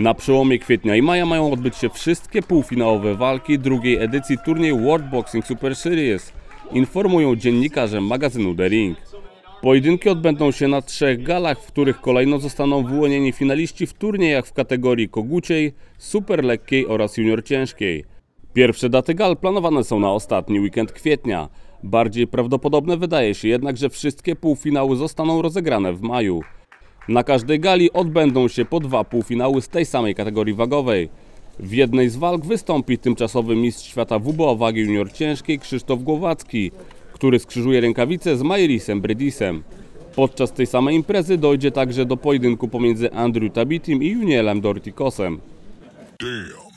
Na przełomie kwietnia i maja mają odbyć się wszystkie półfinałowe walki drugiej edycji turnieju World Boxing Super Series, informują dziennikarze magazynu The Ring. Pojedynki odbędą się na trzech galach, w których kolejno zostaną wyłonieni finaliści w turniejach w kategorii koguciej, superlekkiej oraz junior ciężkiej. Pierwsze daty gal planowane są na ostatni weekend kwietnia. Bardziej prawdopodobne wydaje się jednak, że wszystkie półfinały zostaną rozegrane w maju. Na każdej gali odbędą się po dwa półfinały z tej samej kategorii wagowej. W jednej z walk wystąpi tymczasowy mistrz świata WBO wagi junior ciężkiej Krzysztof Głowacki, który skrzyżuje rękawice z Mairisem Bredisem. Podczas tej samej imprezy dojdzie także do pojedynku pomiędzy Andrew Tabitim i Junielem Dortikosem. Damn.